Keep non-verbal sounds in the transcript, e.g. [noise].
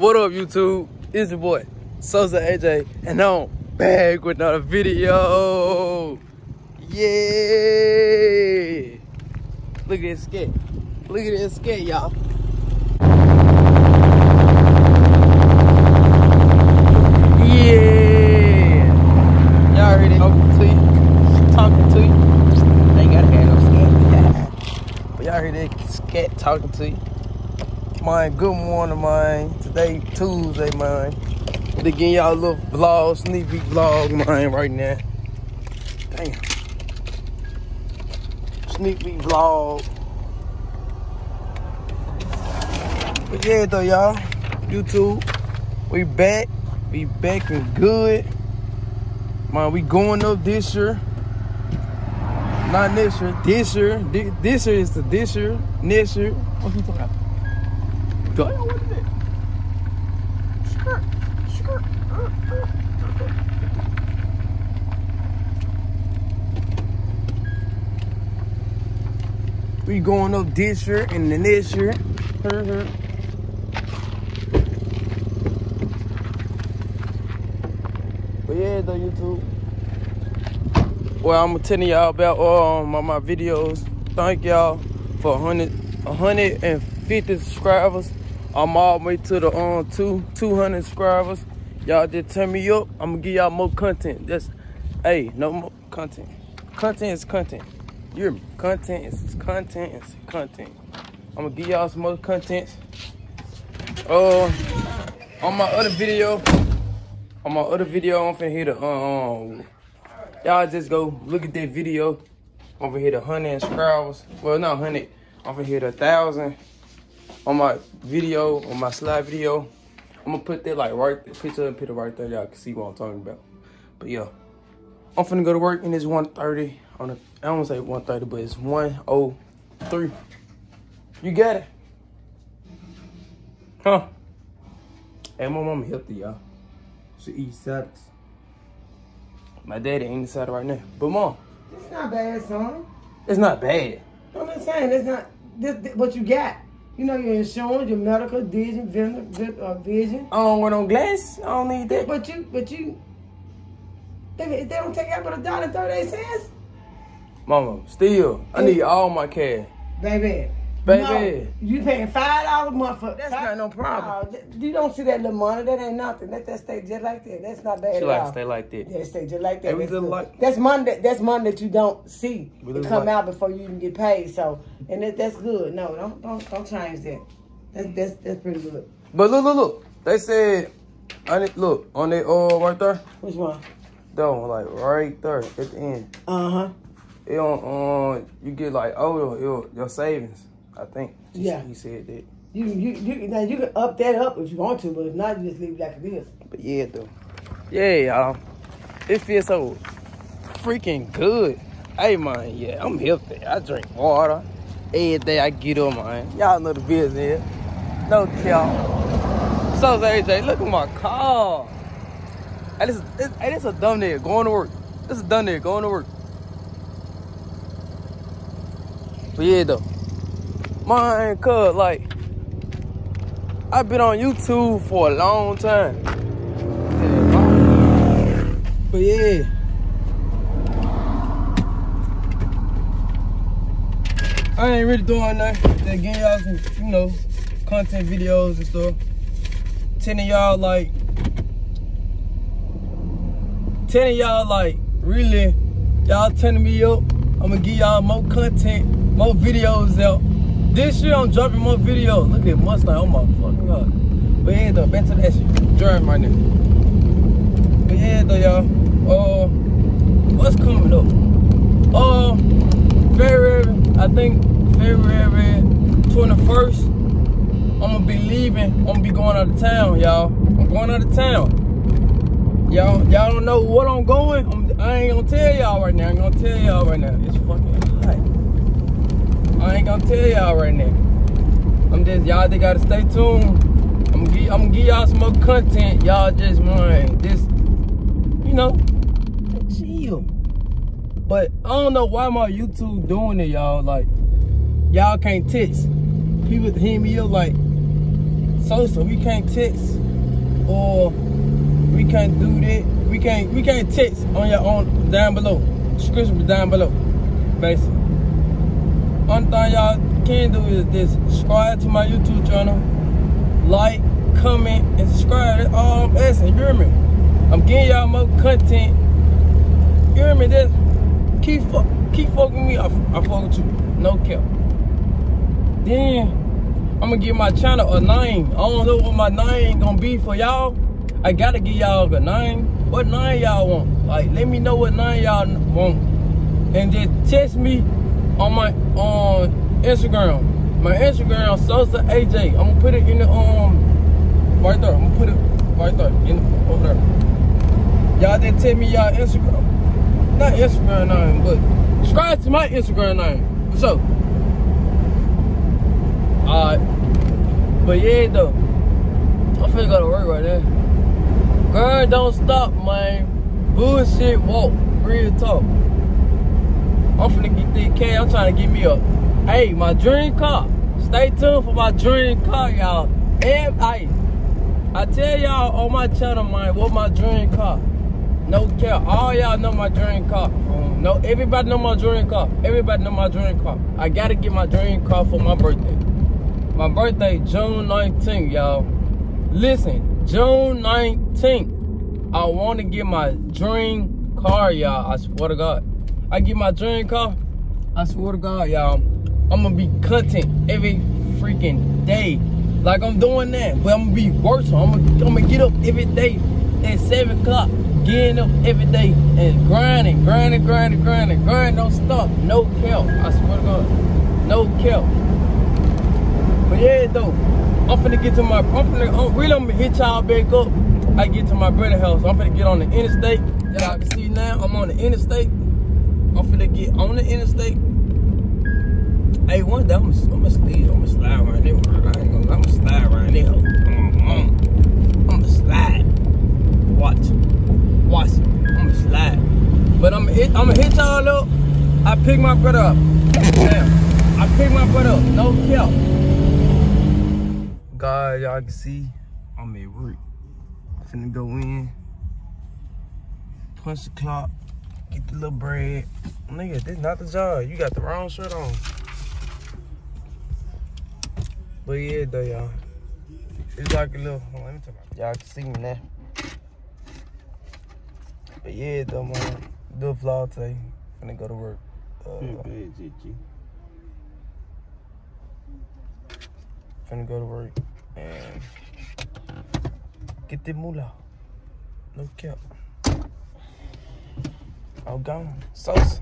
What up, YouTube? It's your boy, Sosa AJ, and I'm back with another video. Yeah! Look at this skate. Look at this skate, y'all. Yeah! Y'all it talking to you. Talking to you. Ain't gotta have no scat. but [laughs] y'all that scat talking to you. Man, good morning, man. Today, Tuesday, man. They getting y'all a little vlog, sneak peek vlog, [laughs] man, right now. Damn. Sneak peek vlog. But yeah, though, y'all. YouTube, we back. We back and good. Man, we going up this year. Not this year, this year. This year is the this year, next year. What you talking about? Damn, what is it? Skirt, skirt. uh, uh. We going up this year and the next year. Mhm. But yeah, though, YouTube. Well, I'm telling y'all about all my, my videos. Thank y'all for 100, 150 subscribers. I'm all the way to the um two 200 subscribers. Y'all just turn me up. I'm gonna give y'all more content. That's hey, no more content. Content is content. You hear me? Content is content is content. I'm gonna give y'all some more content. Uh, on my other video, on my other video, I'm finna hit a um. Y'all just go look at that video. Gonna hit a hundred subscribers. Well, not hundred. I'm gonna hit a thousand on my video, on my slide video. I'm gonna put that like right picture and put it right there. Y'all can see what I'm talking about. But yeah, I'm finna go to work and it's 1:30 on the. I don't say 130, but it's 103. You got it, huh? Hey, my mama healthy, y'all. She eats salads. My daddy ain't inside right now. But mom, It's not bad, son. it's not bad. I'm just saying, it's not this, this what you got. You know your insurance, your medical, vision, vision, uh, vision. I don't wear no glasses. I don't need that. But you, but you, they, they don't take out but a dollar thirty-eight cents, Mama, still, I need all my cash. baby. Baby. no, you paying five dollars a month for That's not no problem. No, you don't see that little money. That ain't nothing. Let that stay just like that. That's not bad She at like all. to stay like that. Yeah, stay just like that. That's, good. like- that's money. That, that's money that you don't see We to look come like- out before you even get paid. So, and that, that's good. No, don't don't don't change that. That's that's that's pretty good. But look, look, look. They said, I need, look, on that, uh, right there. Which one? That one, like, right there at the end. Uh huh. It on, um, you get, like, oh, your, your savings, I think. She- Yeah. He said that. You you you now you can up that up if you want to, but if not, you just leave it like it is. But yeah, though. Yeah, y'all. It feels so freaking good. Hey, man, yeah, I'm healthy. I drink water every day I get up, man. Y'all know the business. No cap. So, AJ, look at my car. Hey, this, this, hey, this a dumb nigga going to work. This is a dumb nigga going to work. But yeah, though. Man, cuz, like, I've been on YouTube for a long time. But yeah. I ain't really doing nothing. Just getting y'all some, you know, content videos and stuff. Telling y'all like, telling y'all like, really, y'all turning me up. I'm gonna give y'all more content, more videos out. This year I'm dropping more videos. Look at Mustang, oh my fucking god. But yeah, though, back to that shit. Driving right now. But yeah, though, y'all. Uh, what's coming up? Uh, February, I think February 21st, I'm gonna be leaving. I'm gonna be going out of town, y'all. I'm going out of town. Y'all, y'all don't know what I'm going. I'm, I ain't gonna tell y'all right now. I'm gonna tell y'all right now. It's fucking hot. I ain't gonna tell y'all right now. I'm just y'all. They gotta stay tuned. I'm gonna give, I'm give y'all some more content. Y'all just mind just you know chill. But I don't know why my YouTube doing it, y'all. Like y'all can't text. People hit me up like Sosa, we can't text or we can't do that. We can't we can't text on your own down below. Description down below. Basically. Only thing y'all can do is this subscribe to my YouTube channel, like, comment, and subscribe. That's all I'm asking. You hear me? I'm getting y'all more content. You hear me? This keep fuck keep fucking me. I, I fuck with you. No cap. Then I'm gonna give my channel a name. I don't know what my name gonna be for y'all. I gotta give y'all a name. What name y'all want? Like, let me know what name y'all want, and just text me on my on Instagram. My Instagram Sosa AJ. I'm gonna put it in the um right there. I'm gonna put it right there in over there. Y'all didn't tell me y'all Instagram, not Instagram name, but subscribe to my Instagram name. So, alright. But yeah, though, I'm finna go to work right now. Girl, don't stop, man. Bullshit walk. Real talk. I'm finna get this K. I'm trying to get me a, hey, my dream car. Stay tuned for my dream car, y'all. And I, I tell y'all on my channel, man, what my dream car. No care. All y'all know my dream car. No, everybody know my dream car. Everybody know my dream car. I gotta get my dream car for my birthday. My birthday, June 19th, y'all. Listen, June 19th, I want to get my dream car, y'all. I swear to God. I get my dream car, I swear to God, y'all. I'm gonna be content every freaking day. Like I'm doing that, but I'm gonna be worse. I'm gonna, I'm gonna get up every day at 7 o'clock, getting up every day and grinding, grinding, grinding, grinding, grinding. don't stop. No kelp. I swear to God. No kelp. But yeah, though, I'm finna get to my, I'm finna, I'm, really I'm gonna hit y'all back up. I get to my brother house. I'm finna get on the interstate. Y'all can see now, I'm on the interstate. I'm finna get on the interstate. Hey, one day I'm gonna, I'm gonna slide, I'm gonna slide right there. I ain't gonna, I'm gonna slide right there. I'm, I'm, I'm gonna slide. Watch, watch. I'm gonna slide. But I'm, hit, I'm gonna hit y'all up. I pick my brother up. Damn, I pick my brother up. No kill. God, y'all can see I'm at work. Finna go in, punch the clock, get the little bread. Nigga, this not the job. You got the wrong shirt on. But yeah, though, y'all. It's like a little. Hold on, let me talk about. Y'all can see me now. But yeah, though, man. Do a vlog today. Finna go to work. Uh, finna go to work and get the moolah. No cap. All gone. Sauce.